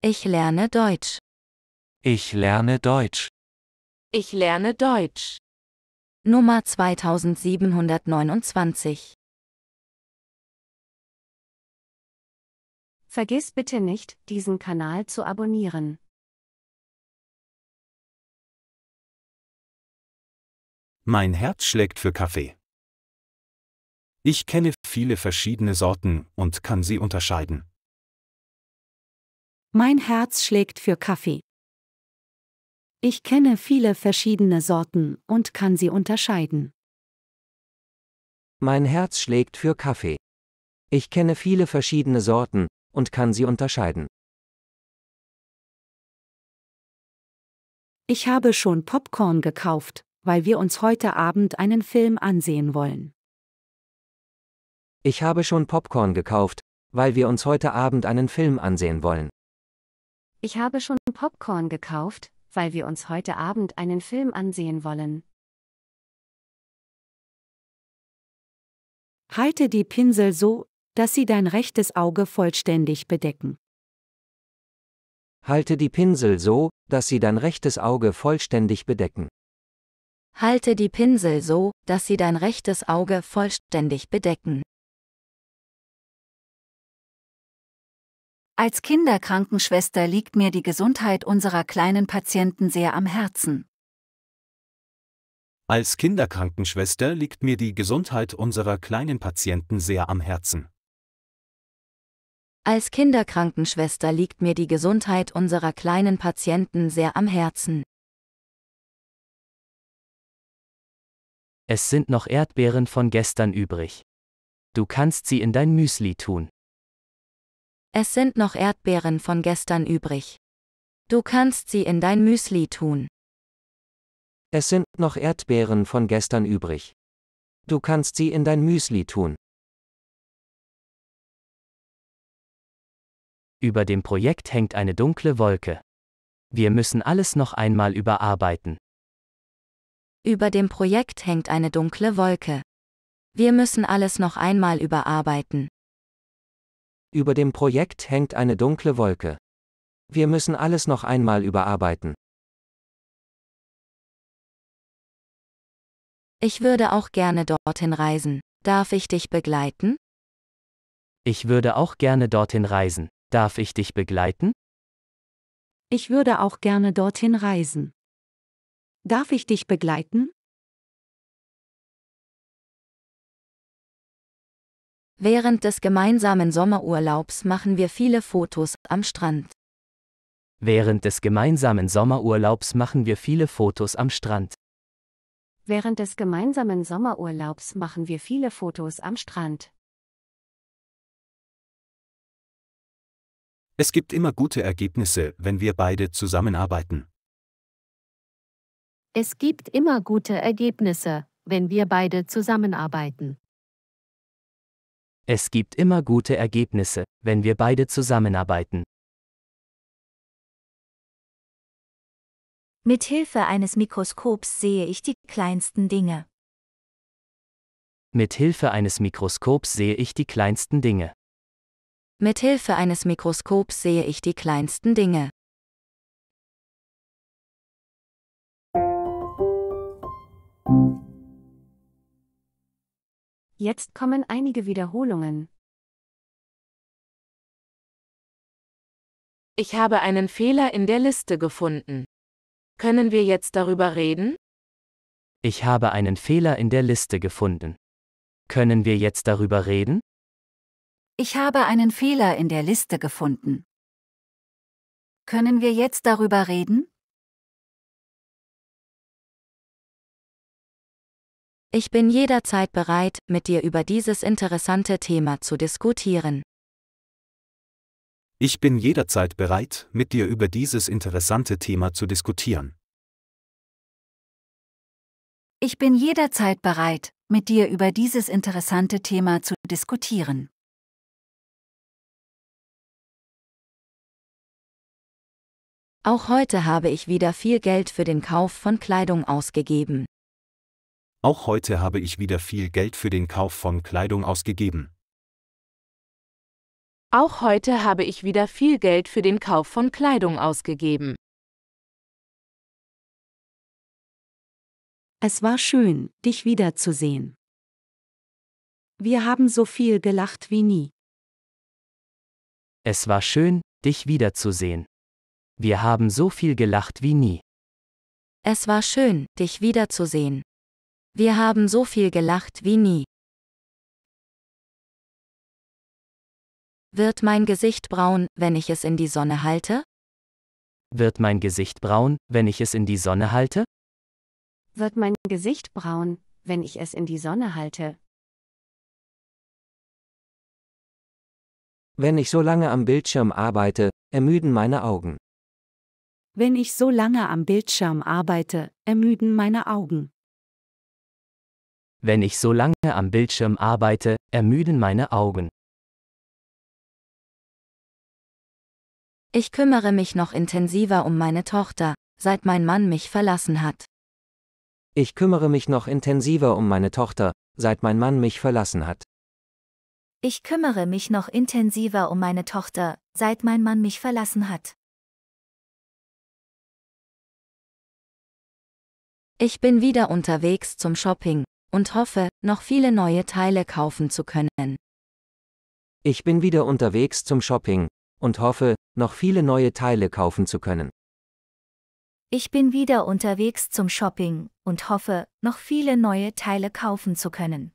Ich lerne Deutsch. Ich lerne Deutsch. Ich lerne Deutsch. Nummer 2729. Vergiss bitte nicht, diesen Kanal zu abonnieren. Mein Herz schlägt für Kaffee. Ich kenne viele verschiedene Sorten und kann sie unterscheiden. Mein Herz schlägt für Kaffee. Ich kenne viele verschiedene Sorten und kann sie unterscheiden. Mein Herz schlägt für Kaffee. Ich kenne viele verschiedene Sorten und kann sie unterscheiden. Ich habe schon Popcorn gekauft, weil wir uns heute Abend einen Film ansehen wollen. Ich habe schon Popcorn gekauft, weil wir uns heute Abend einen Film ansehen wollen. Ich habe schon Popcorn gekauft, weil wir uns heute Abend einen Film ansehen wollen. Halte die Pinsel so, dass sie dein rechtes Auge vollständig bedecken. Halte die Pinsel so, dass sie dein rechtes Auge vollständig bedecken. Halte die Pinsel so, dass sie dein rechtes Auge vollständig bedecken. Als Kinderkrankenschwester liegt mir die Gesundheit unserer kleinen Patienten sehr am Herzen. Als Kinderkrankenschwester liegt mir die Gesundheit unserer kleinen Patienten sehr am Herzen. Als Kinderkrankenschwester liegt mir die Gesundheit unserer kleinen Patienten sehr am Herzen. Es sind noch Erdbeeren von gestern übrig. Du kannst sie in dein Müsli tun. Es sind noch Erdbeeren von gestern übrig. Du kannst sie in dein Müsli tun. Es sind noch Erdbeeren von gestern übrig. Du kannst sie in dein Müsli tun. Über dem Projekt hängt eine dunkle Wolke. Wir müssen alles noch einmal überarbeiten. Über dem Projekt hängt eine dunkle Wolke. Wir müssen alles noch einmal überarbeiten. Über dem Projekt hängt eine dunkle Wolke. Wir müssen alles noch einmal überarbeiten. Ich würde auch gerne dorthin reisen. Darf ich dich begleiten? Ich würde auch gerne dorthin reisen. Darf ich dich begleiten? Ich würde auch gerne dorthin reisen. Darf ich dich begleiten? Während des gemeinsamen Sommerurlaubs machen wir viele Fotos am Strand. Während des gemeinsamen Sommerurlaubs machen wir viele Fotos am Strand. Während des gemeinsamen Sommerurlaubs machen wir viele Fotos am Strand. Es gibt immer gute Ergebnisse, wenn wir beide zusammenarbeiten. Es gibt immer gute Ergebnisse, wenn wir beide zusammenarbeiten. Es gibt immer gute Ergebnisse, wenn wir beide zusammenarbeiten. Mit Hilfe eines Mikroskops sehe ich die kleinsten Dinge. Mit Hilfe eines Mikroskops sehe ich die kleinsten Dinge. Mit Hilfe eines Mikroskops sehe ich die kleinsten Dinge. Jetzt kommen einige Wiederholungen. Ich habe einen Fehler in der Liste gefunden. Können wir jetzt darüber reden? Ich habe einen Fehler in der Liste gefunden. Können wir jetzt darüber reden? Ich habe einen Fehler in der Liste gefunden. Können wir jetzt darüber reden? Ich bin jederzeit bereit, mit dir über dieses interessante Thema zu diskutieren. Ich bin jederzeit bereit, mit dir über dieses interessante Thema zu diskutieren. Ich bin jederzeit bereit, mit dir über dieses interessante Thema zu diskutieren. Auch heute habe ich wieder viel Geld für den Kauf von Kleidung ausgegeben. Auch heute habe ich wieder viel Geld für den Kauf von Kleidung ausgegeben. Auch heute habe ich wieder viel Geld für den Kauf von Kleidung ausgegeben. Es war schön, dich wiederzusehen. Wir haben so viel gelacht wie nie. Es war schön, dich wiederzusehen. Wir haben so viel gelacht wie nie. Es war schön, dich wiederzusehen. Wir haben so viel gelacht wie nie. Wird mein Gesicht braun, wenn ich es in die Sonne halte? Wird mein Gesicht braun, wenn ich es in die Sonne halte? Wird mein Gesicht braun, wenn ich es in die Sonne halte? Wenn ich so lange am Bildschirm arbeite, ermüden meine Augen. Wenn ich so lange am Bildschirm arbeite, ermüden meine Augen. Wenn ich so lange am Bildschirm arbeite, ermüden meine Augen. Ich kümmere mich noch intensiver um meine Tochter, seit mein Mann mich verlassen hat. Ich kümmere mich noch intensiver um meine Tochter, seit mein Mann mich verlassen hat. Ich kümmere mich noch intensiver um meine Tochter, seit mein Mann mich verlassen hat. Ich bin wieder unterwegs zum Shopping und hoffe, noch viele neue Teile kaufen zu können. Ich bin wieder unterwegs zum Shopping und hoffe, noch viele neue Teile kaufen zu können. Ich bin wieder unterwegs zum Shopping und hoffe, noch viele neue Teile kaufen zu können.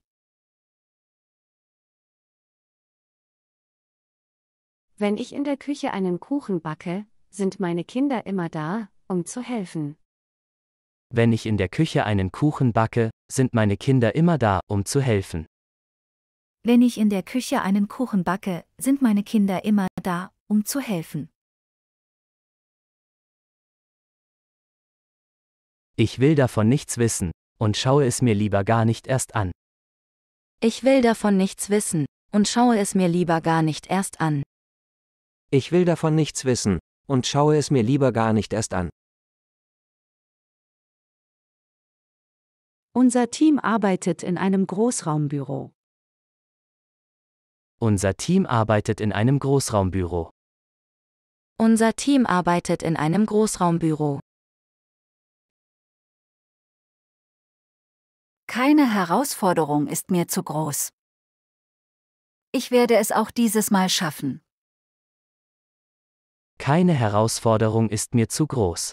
Wenn ich in der Küche einen Kuchen backe, sind meine Kinder immer da, um zu helfen. Wenn ich in der Küche einen Kuchen backe, sind meine Kinder immer da, um zu helfen. Wenn ich in der Küche einen Kuchen backe, sind meine Kinder immer da, um zu helfen. Ich will davon nichts wissen, und schaue es mir lieber gar nicht erst an. Ich will davon nichts wissen, und schaue es mir lieber gar nicht erst an. Ich will davon nichts wissen, und schaue es mir lieber gar nicht erst an. Unser Team arbeitet in einem Großraumbüro. Unser Team arbeitet in einem Großraumbüro. Unser Team arbeitet in einem Großraumbüro. Keine Herausforderung ist mir zu groß. Ich werde es auch dieses Mal schaffen. Keine Herausforderung ist mir zu groß.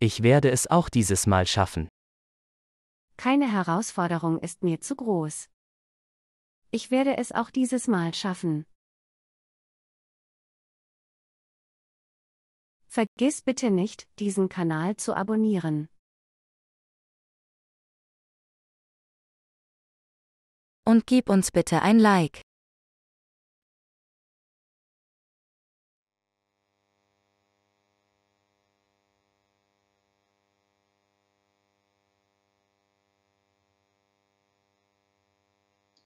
Ich werde es auch dieses Mal schaffen. Keine Herausforderung ist mir zu groß. Ich werde es auch dieses Mal schaffen. Vergiss bitte nicht, diesen Kanal zu abonnieren. Und gib uns bitte ein Like.